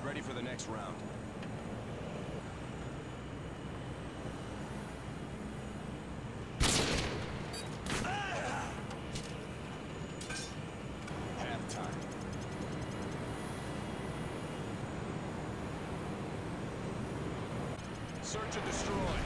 Get ready for the next round. Search and destroy.